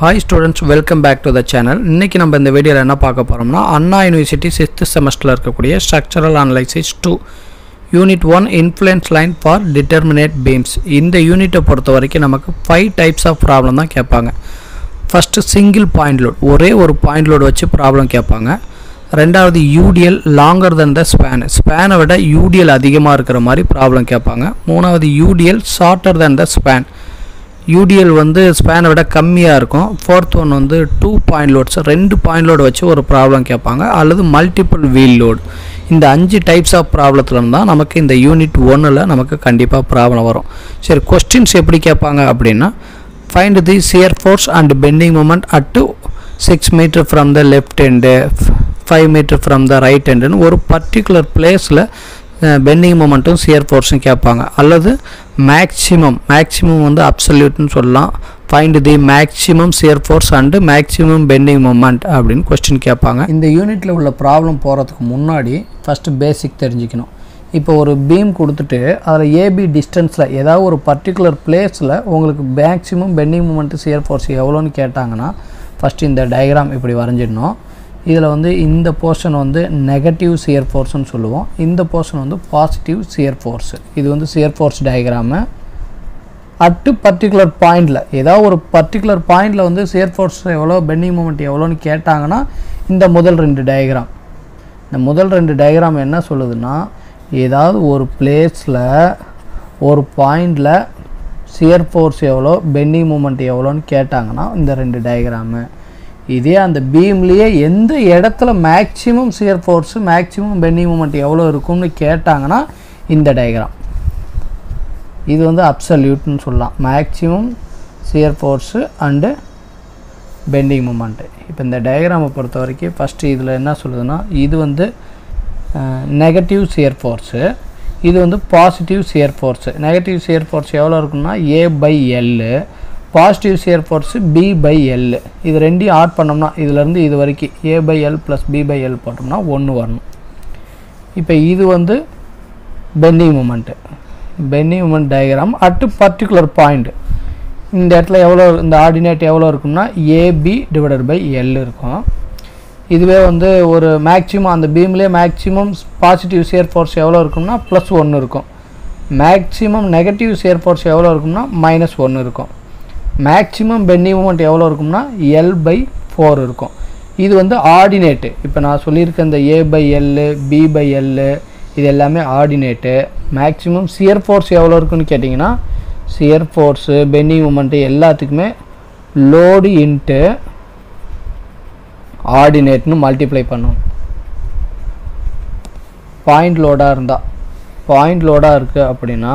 Hi students welcome back to the channel இன்றைக்கி நம்ம இந்த வீடியோவில் என்ன பார்க்க போகிறோம்னா அண்ணா யூனிவர்சிட்டி சிக்ஸ்த் செமஸ்டரில் இருக்கக்கூடிய structural analysis two unit one influence line for determinate beams இந்த யூனிட்டை பொறுத்த வரைக்கும் நமக்கு ஃபைவ் டைப்ஸ் ஆஃப் ப்ராப்ளம் தான் கேட்பாங்க. ஃபஸ்ட்டு சிங்கிள் பாயிண்ட் லோட் ஒரே ஒரு பாயிண்ட் லோட் வச்சு ப்ராப்ளம் கேட்பாங்க. ரெண்டாவது UDL longer than the span ஸ்பேனை விட யூடிஎல் அதிகமாக இருக்கிற மாதிரி ப்ராப்ளம் கேட்பாங்க. மூணாவது UDL shorter than the span UDL வந்து ஸ்பேனை விட கம்மியாக இருக்கும். ஃபோர்த் ஒன் வந்து டூ பாயிண்ட் லோட்ஸ் ரெண்டு பாயிண்ட் லோடு வச்சு ஒரு ப்ராப்ளம் கேட்பாங்க. அல்லது மல்டிபிள் வீல் லோடு இந்த அஞ்சு டைப்ஸ் ஆஃப் ப்ராப்ளத்தில் தான் நமக்கு இந்த யூனிட் ஒன்றில் நமக்கு கண்டிப்பாக ப்ராப்ளம் வரும். சரி கொஸ்டின்ஸ் எப்படி கேட்பாங்க அப்படின்னா find the shear force and bending moment at two six metre from the left end five metre from the right ஹெண்டுன்னு ஒரு பர்டிகுலர் பிளேஸில் பெண்டிங் மூமெண்ட்டும் சியர் ஃபோர்ஸும் கேட்பாங்க. அல்லது மேக்ஸிமம் மேக்ஸிமம் வந்து அப்சல்யூட்னு சொல்லலாம். Find the maximum shear force and maximum bending moment அப்படின்னு question கேட்பாங்க. இந்த யூனிட்டில் உள்ள ப்ராப்ளம் போகிறதுக்கு முன்னாடி ஃபஸ்ட்டு பேசிக் தெரிஞ்சுக்கணும். இப்போ ஒரு பீம் கொடுத்துட்டு அதில் ஏபி டிஸ்டன்ஸில் ஏதாவது ஒரு பர்டிகுலர் பிளேஸில் உங்களுக்கு maximum bending moment shear force எவ்வளோன்னு கேட்டாங்கன்னா ஃபஸ்ட்டு இந்த டயக்ராம் இப்படி வரைஞ்சிடணும். இதில் வந்து இந்த போர்ஷன் வந்து நெகட்டிவ் சியர் ஃபோர்ஸ்னு சொல்லுவோம். இந்த போர்ஷன் வந்து பாசிட்டிவ் சியர் ஃபோர்ஸ் இது வந்து shear force diagram at particular பாயிண்டில் ஏதாவது ஒரு பர்டிகுலர் பாயிண்டில் வந்து சியர் ஃபோர்ஸ் எவ்வளோ பெண்டிங் மூமெண்ட் எவ்வளோன்னு கேட்டாங்கன்னா இந்த முதல் ரெண்டு டயக்ராம் இந்த முதல் ரெண்டு டயக்ராம் என்ன சொல்லுதுன்னா ஏதாவது ஒரு பிளேஸில் ஒரு பாயிண்டில் சியர் ஃபோர்ஸ் எவ்வளோ பெண்டிங் மூமெண்ட் எவ்வளோன்னு கேட்டாங்கன்னா இந்த ரெண்டு டயக்ராமு இதே அந்த பீம்லேயே எந்த இடத்துல maximum shear force maximum bending moment எவ்வளோ இருக்கும்னு கேட்டாங்கன்னா இந்த டயக்ராம் இது வந்து அப்சல்யூட்னு சொல்லலாம். Maximum shear force and bending moment இப்போ இந்த டயக்ராமை பொறுத்த வரைக்கும் ஃபஸ்ட்டு இதில் என்ன சொல்லுதுன்னா இது வந்து நெகட்டிவ் சியர் ஃபோர்ஸு இது வந்து positive shear force negative shear force எவ்வளோ இருக்குன்னா A by L positive shear force B by L இது ரெண்டையும் ஆட் பண்ணோம்னா இதுலேருந்து இது வரைக்கும் A by L plus B by L போட்டோம்னா ஒன்று வரணும். இப்போ இது வந்து bending moment bending moment diagram at particular point இந்த இடத்துல எவ்வளோ இந்த ஆர்டினேட் எவ்வளோ இருக்கும்னா ஏபி டிவைடட் பை எல் இருக்கும். இதுவே வந்து ஒரு மேக்ஸிமம் அந்த பீம்லேயே மேக்ஸிமம் பாசிட்டிவ் ஷேர் ஃபோர்ஸ் எவ்வளோ இருக்கும்னா ப்ளஸ் ஒன்று இருக்கும். மேக்ஸிமம் நெகட்டிவ் ஷேர் ஃபோர்ஸ் எவ்வளோ இருக்கும்னா மைனஸ் ஒன்று இருக்கும். மேக்ஸிமம் பெண்டிங் மூமெண்ட் எவ்வளோ இருக்கும்னா எல் பை ஃபோர் இருக்கும். இது வந்து ஆர்டினேட்டு இப்போ நான் சொல்லியிருக்க இந்த A by L B by L இது எல்லாமே ஆர்டினேட்டு மேக்ஸிமம் சியர் ஃபோர்ஸ் எவ்வளோ இருக்குன்னு கேட்டிங்கன்னா சியர் ஃபோர்ஸு பெண்டிங் மூமெண்ட்டு எல்லாத்துக்குமே லோடு இன்ட்டு ஆர்டினேட்னு மல்டிப்ளை பண்ணும். பாயிண்ட் லோடாக இருந்தால் பாயிண்ட் லோடாக இருக்குது அப்படின்னா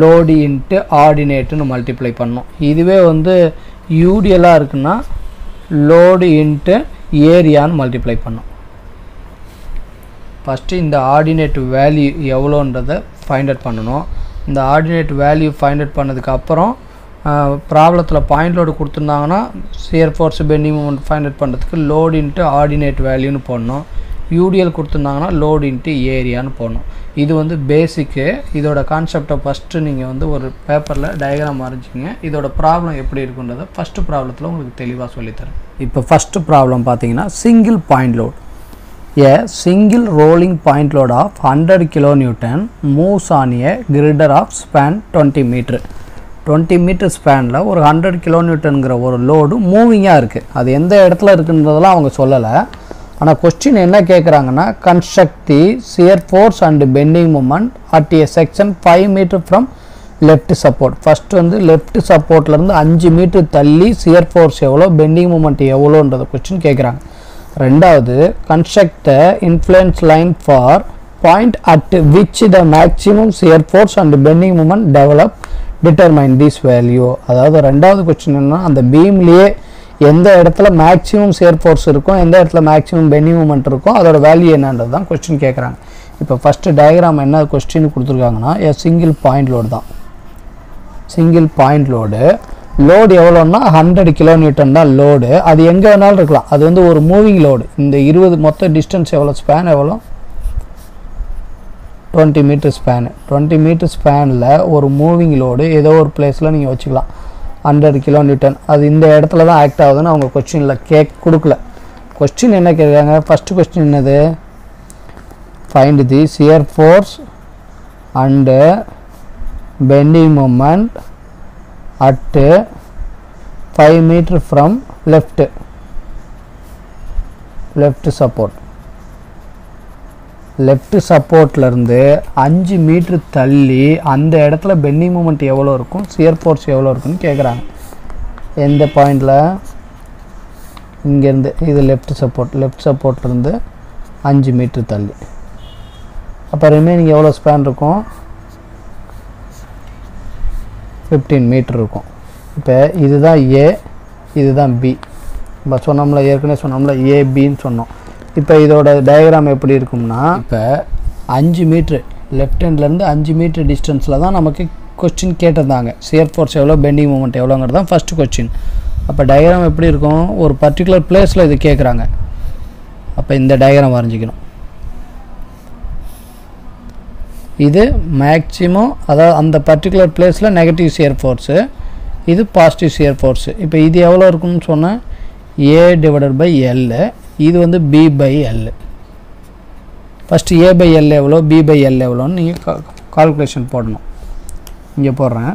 லோடி இன்ட்டு ஆர்டினேட்டுன்னு மல்டிப்ளை பண்ணோம். இதுவே வந்து யூடியலாக இருக்குன்னா லோடு இன்ட்டு ஏரியான்னு மல்டிப்ளை பண்ணோம். ஃபஸ்ட்டு இந்த ஆர்டினேட் வேல்யூ எவ்வளோன்றதை ஃபைண்ட் அவுட் பண்ணணும். இந்த ஆர்டினேட் வேல்யூ ஃபைண்ட் அவுட் பண்ணதுக்கப்புறம் ப்ராப்ளத்தில் பாயிண்ட் லோடு கொடுத்துருந்தாங்கன்னா shear force bending moment find out பண்ணுறதுக்கு லோடு இன்ட்டு ஆர்டினேட் வேல்யூன்னு போடணும். யூடிஎல் கொடுத்துருந்தாங்கன்னா லோடு இன்ட்டு ஏரியான்னு போடணும். இது வந்து பேசிக்கு இதோட கான்செப்டை ஃபஸ்ட்டு நீங்கள் வந்து ஒரு பேப்பரில் டயக்ராம் வரைஞ்சிங்க. இதோட ப்ராப்ளம் எப்படி இருக்குன்றதை ஃபஸ்ட்டு ப்ராப்ளத்தில் உங்களுக்கு தெளிவாக சொல்லித்தரேன். இப்போ ஃபஸ்ட்டு ப்ராப்ளம் பார்த்தீங்கன்னா single point load a single rolling point load of hundred kilo newton moves on a girder of span twenty metre twenty metre ஸ்பேனில் ஒரு ஹண்ட்ரட் கிலோமீட்டருங்கிற ஒரு லோடு மூவிங்காக இருக்குது அது எந்த இடத்துல இருக்குன்றதெல்லாம் அவங்க சொல்லலை. ஆனால் கொஸ்டின் என்ன கேட்குறாங்கன்னா construct the shear force and bending moment at a section five metre from left support first வந்து லெஃப்ட் சப்போர்ட்லேருந்து அஞ்சு மீட்டர் தள்ளி சியர் ஃபோர்ஸ் எவ்வளோ பெண்டிங் மூமெண்ட் எவ்வளோன்றத கொஸ்டின் கேட்குறாங்க ரெண்டாவது construct the influence line for point at which the maximum shear force and bending moment develop determine this value அதாவது ரெண்டாவது கொஸ்டின் என்னன்னா அந்த பீம்லேயே எந்த இடத்துல மேக்ஸிமம் ஷேர் ஃபோர்ஸ் இருக்கும் எந்த இடத்துல மேக்ஸிமம் பெனி மூமெண்ட் இருக்கும் அதோட வேல்யூ என்னன்றது தான் கொஸ்டின் கேட்குறாங்க இப்போ ஃபஸ்ட்டு டயக்ராம் என்ன கொஸ்டின் கொடுத்துருக்காங்கன்னா ஏ சிங்கிள் பாயிண்ட் லோடு தான். சிங்கிள் பாயிண்ட் லோடு லோடு எவ்வளோன்னா ஹண்ட்ரட் கிலோமீட்டர் தான் லோடு அது எங்கே வேணாலும் இருக்கலாம். அது வந்து ஒரு மூவிங் லோடு இந்த இருபது மொத்த டிஸ்டன்ஸ் எவ்வளோ ஸ்பேன் எவ்வளோ twenty metre span twenty metre ஸ்பேனில் ஒரு மூவிங் லோடு ஏதோ ஒரு பிளேஸில் நீங்கள் வச்சுக்கலாம். ஹண்ட்ரட் கிலோ நியூட்டன் அது இந்த இடத்துல தான் ஆக்ட் ஆகுதுன்னு அவங்க கொஸ்டினில் கேக் கொடுக்கல. கொஸ்டின் என்ன கேட்குறாங்க ஃபஸ்ட்டு கொஸ்டின் என்னது? Find the shear force and bending moment at five metre from left left support left சப்போர்ட்லேருந்து அஞ்சு மீட்ரு தள்ளி அந்த இடத்துல பெண்டிங் மூமெண்ட் எவ்வளோ இருக்கும்? சியர் ஃபோர்ஸ் எவ்வளோ இருக்குன்னு கேட்குறாங்க எந்த பாயிண்டில் இங்கேருந்து இது லெஃப்ட் சப்போர்ட் லெஃப்ட் சப்போர்ட்லேருந்து அஞ்சு மீட்ரு தள்ளி. அப்போ ரிமைனிங் எவ்வளோ ஸ்பேன் இருக்கும்? ஃபிஃப்டீன் மீட்ரு இருக்கும். இப்போ இதுதான் ஏ இதுதான் பி நம்ம சொன்னோம்ல ஏற்கனவே சொன்னோம்ல ஏபின்னு சொன்னோம். இப்போ இதோட டயக்ராம் எப்படி இருக்கும்னா இப்போ அஞ்சு மீட்ரு லெஃப்ட் ஹேண்ட்லேருந்து அஞ்சு மீட்ரு டிஸ்டன்ஸில் தான் நமக்கு கொஸ்டின் கேட்டிருந்தாங்க. சியர் ஃபோர்ஸ் எவ்வளோ பெண்டிங் மூமெண்ட் எவ்வளோங்கிறது தான் ஃபஸ்ட்டு கொஸ்டின் அப்போ டயக்ராம் எப்படி இருக்கும்? ஒரு பர்டிகுலர் பிளேஸில் இது கேட்குறாங்க அப்போ இந்த டயக்ராம் வரைஞ்சிக்கணும். இது மேக்ஸிமம் அதாவது அந்த பர்டிகுலர் பிளேஸில் நெகட்டிவ் சியர் ஃபோர்ஸு இது பாசிட்டிவ் சியர் ஃபோர்ஸு இப்போ இது எவ்வளோ இருக்கும்னு சொன்னால் ஏ டிவைடட் பை எல்லு இது வந்து B by L first A by L எவ்வளோ பி பை எல் எவ்வளோன்னு நீங்கள் கால்குலேஷன் போடணும். இங்கே போடுறேன்.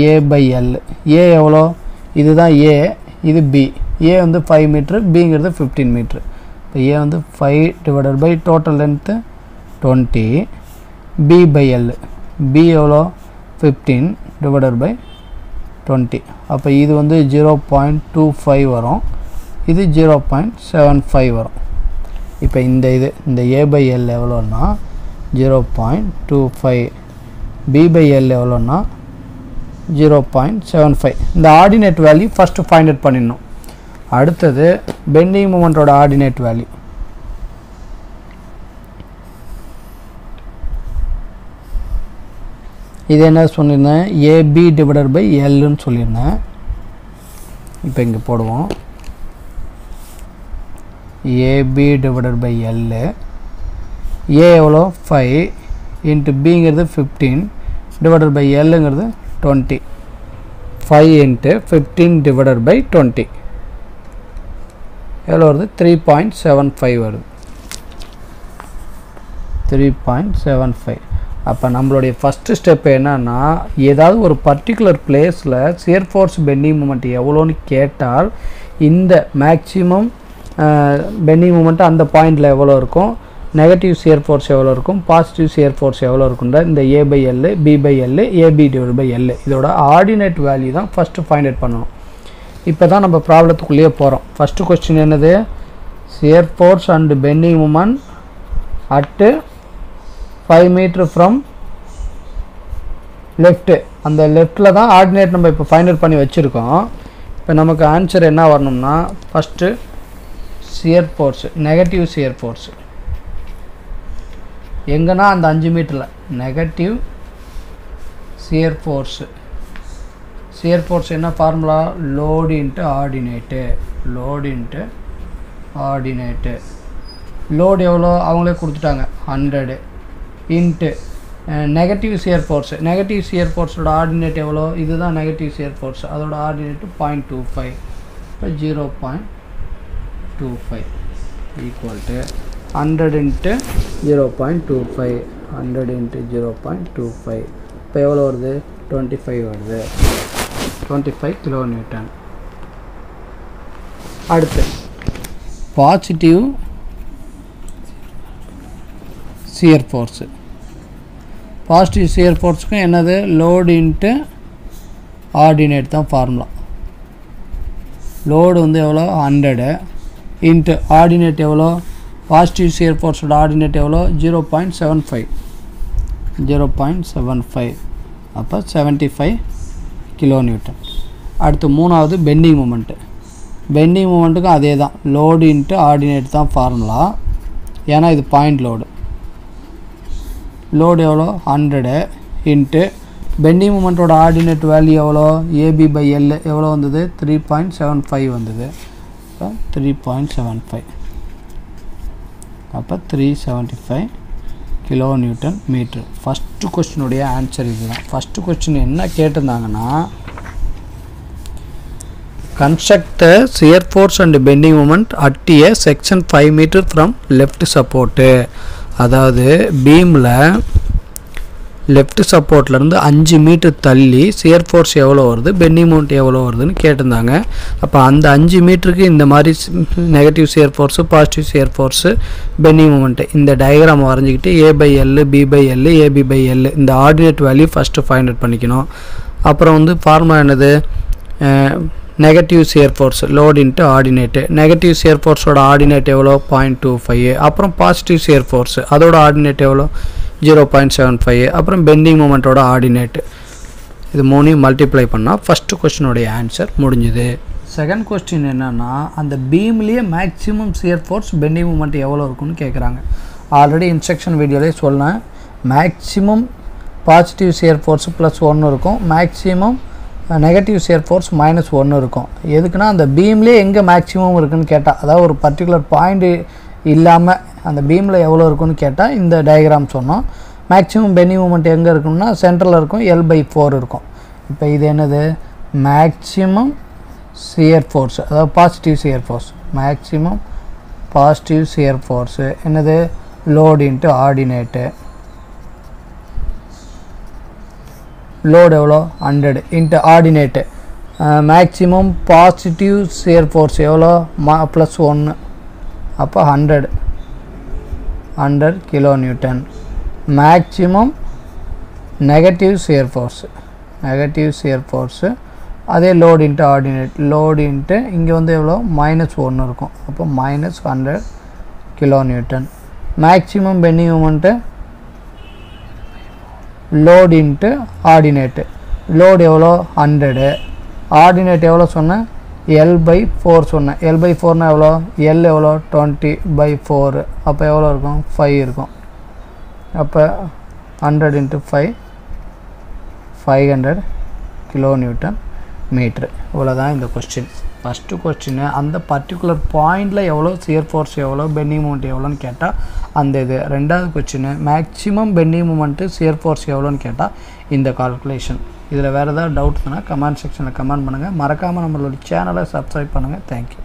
ஏ பை எல் ஏ எவ்வளோ? இதுதான் ஏ இது பி ஏ வந்து ஃபைவ் மீட்ரு பிங்கிறது ஃபிஃப்டீன் மீட்ரு இப்போ ஏ வந்து five divided by total length twenty B by L B எவ்வளோ? ஃபிஃப்டீன் டிவைடட் பை டுவெண்ட்டி அப்போ இது வந்து ஜீரோ பாயிண்ட் டூ ஃபைவ் வரும். இது ஜீரோ பாயிண்ட் செவன் ஃபைவ் வரும். இப்போ இந்த இது இந்த A by L எவ்வளோன்னா zero point two five B by L எவ்வளோன்னா zero point seven five இந்த ordinate value first find out பண்ணிடணும். அடுத்தது பெண்டிங் மூமெண்ட்டோட ஆர்டினேட் வேல்யூ இது என்ன சொல்லியிருந்தேன்? ஏபி டிவைடட் பை எல்லுன்னு சொல்லியிருந்தேன். இப்போ இங்கே போடுவோம். AB divided by L A எவ்வளோ? ஃபைவ் இன்ட்டு பிங்கிறது fifteen divided by எல்லுங்கிறது twenty five into fifteen divided by twenty எவ்வளோ வருது? த்ரீ பாயிண்ட் செவன் ஃபைவ் வருது. த்ரீ பாயிண்ட் செவன் ஃபைவ் அப்போ நம்மளுடைய ஃபஸ்ட்டு ஸ்டெப் என்னன்னா ஏதாவது ஒரு பர்டிகுலர் பிளேஸில் சியர் ஃபோர்ஸ் பெண்டிங் மூமெண்ட் எவ்வளோன்னு கேட்டால் இந்த மேக்ஸிமம் பெண்டிங் மூமெண்ட் அந்த பாயிண்டில் எவ்வளோ இருக்கும்? நெகட்டிவ் சியர் ஃபோர்ஸ் எவ்வளோ இருக்கும்? பாசிட்டிவ் சியர் ஃபோர்ஸ் எவ்வளோ இருக்குன்ற இந்த A by L B by L AB divide by L இதோட ஆர்டினேட் வேல்யூ தான் ஃபஸ்ட்டு ஃபைண்ட் அவுட் பண்ணணும். இப்போ தான் நம்ம ப்ராப்ளத்துக்குள்ளேயே போகிறோம் ஃபஸ்ட்டு கொஸ்டின் என்னது? Shear force and bending moment at five metre from left அந்த லெஃப்ட்டில் தான் ஆர்டினேட் நம்ம இப்போ ஃபைண்ட் அவுட் பண்ணி வச்சுருக்கோம். இப்போ நமக்கு ஆன்சர் என்ன வரணும்னா first shear force negative shear force எங்கன்னா அந்த அஞ்சு மீட்டரில் negative shear force shear force என்ன formula load into ordinate load into ordinate load எவ்வளோ? அவங்களே கொடுத்துட்டாங்க. Hundred into negative shear force negative shear ஃபோர்ஸோட ordinate எவ்வளோ? இதுதான் நெகட்டிவ் சியர் ஃபோர்ஸ் அதோட ஆர்டினேட்டு பாயிண்ட் டூ ஃபைவ் இப்போ zero point two five equal to hundred into zero point two five hundred into zero point two five இப்போ எவ்வளோ வருது? Twenty five வருது. Twenty five kilo newton அடுத்து. Positive shear force positive shear ஃபோர்ஸுக்கும் என்னது? Load into ordinate தான் formula load வந்து எவ்வளோ hundred into ordinate எவ்வளோ? பாசிட்டிவ் சியர் ஃபோர்ஸோட ஆர்டினேட் எவ்வளோ? Zero point seven five. Zero point seven five. அப்போ செவன்ட்டி ஃபைவ் கிலோ நியூட்டன். அடுத்து மூணாவது பெண்டிங் மூமெண்ட்டு பெண்டிங் மூமெண்ட்டுக்கும் அதே தான். லோடு இன்ட்டு ஆர்டினேட் தான் ஃபார்முலா. ஏன்னா இது பாயிண்ட் லோடு. லோடு எவ்வளோ? ஹண்ட்ரடு இன்ட்டு பெண்டிங் மூமெண்ட்டோட ஆர்டினேட் வேல்யூ எவ்வளோ? ஏபி பை எல் எவ்வளோ வந்தது? த்ரீ பாயிண்ட் செவன் ஃபைவ் வந்தது. அப்போ த்ரீ பாயிண்ட் செவன் ஃபைவ் அப்போ three seventy five kilo newton metre first கொஸ்டினுடைய answer இதுதான். ஃபஸ்ட்டு கொஸ்டின் என்ன கேட்டிருந்தாங்கன்னா construct the force and bending moment moment at a section 5 meter from left அதாவது பீமில் left சப்போர்ட்லேருந்து அஞ்சு metre தள்ளி shear force எவ்வளோ வருது pen mount எவ்வளோ வருதுன்னு கேட்டிருந்தாங்க. அப்போ அந்த அஞ்சு மீட்டருக்கு இந்த மாதிரி negative shear force positive shear force Penney moment இந்த diagram வரைஞ்சிக்கிட்டு A by L B by L AB by L இந்த ordinate value first find out பண்ணிக்கணும். அப்புறம் வந்து ஃபார்முலா என்னது? Negative shear force load into ordinate negative shear ஃபோர்ஸோட ordinate எவ்வளோ point two five அப்புறம் positive shear force அதோட ordinate எவ்வளோ zero point seven five அப்புறம் பெண்டிங் மூமெண்ட்டோட ஆர்டினேட் இது மூணையும் மல்டிப்ளை பண்ணால் ஃபஸ்ட்டு கொஸ்டினுடைய ஆன்சர் முடிஞ்சுது. செகண்ட் கொஸ்டின் என்னென்னா அந்த பீம்லேயே maximum shear force bending moment எவ்வளோ இருக்குன்னு கேட்குறாங்க ஆல்ரெடி இன்ஸ்ட்ரக்ஷன் வீடியோலேயே சொன்னேன். Maximum positive shear force plus ஒன்று இருக்கும். Maximum negative shear force minus ஒன்று இருக்கும். எதுக்குன்னா அந்த பீம்லேயே எங்கே மேக்ஸிமம் இருக்குதுன்னு கேட்டால் அதாவது ஒரு பர்டிகுலர் பாயிண்ட் இல்லாமல் அந்த பீமில் எவ்வளோ இருக்குன்னு கேட்டால் இந்த டயக்ராம் சொன்னோம். மேக்ஸிமம் பெனி மூமெண்ட் எங்கே இருக்குன்னா சென்ட்ரலில் இருக்கும் எல் பை ஃபோர் இருக்கும். இப்போ இது என்னது? மேக்ஸிமம் சியர் ஃபோர்ஸ் அதாவது positive shear force maximum positive shear force என்னது? லோடு இன்ட்டு ஆர்டினேட்டு லோடு எவ்வளோ? Hundred into ordinate maximum positive shear force எவ்வளோ? மா ப்ளஸ் ஒன்று அப்போ hundred hundred kilo newton maximum negative shear force negative shear force அதே load into ordinate load into இங்கே வந்து எவ்வளோ மைனஸ் ஒன்று இருக்கும். அப்போ minus hundred kilo newton maximum bending moment load into ordinate load எவ்வளோ ஹண்ட்ரடு ஆர்டினேட் எவ்வளோ சொன்னேன்? எல் பை ஃபோர் சொன்னேன். எல் பை ஃபோர்னால் எவ்வளோ? எல் எவ்வளோ? டுவெண்ட்டி பை ஃபோரு அப்போ எவ்வளோ இருக்கும்? ஃபைவ் இருக்கும். அப்போ hundred into five five hundred kilo newton metre இவ்வளோதான் இந்த கொஸ்டின் ஃபஸ்ட்டு கொஸ்டின் அந்த பர்டிகுலர் பாயிண்டில் எவ்வளோ சியர் ஃபோர்ஸ் எவ்வளோ பெண்டிங் மூமெண்ட் எவ்வளோன்னு கேட்டால் அந்த இது. ரெண்டாவது question maximum bending moment shear force எவ்வளோன்னு கேட்டால் இந்த கால்குலேஷன் இதில் வேறு ஏதாவது டவுட்ஸ்னால் கமெண்ட் செக்ஷனில் கமெண்ட் பண்ணுங்கள் மறக்காமல் நம்மளோட சேனலை சப்ஸ்கிரைப் பண்ணுங்கள் தேங்க்யூ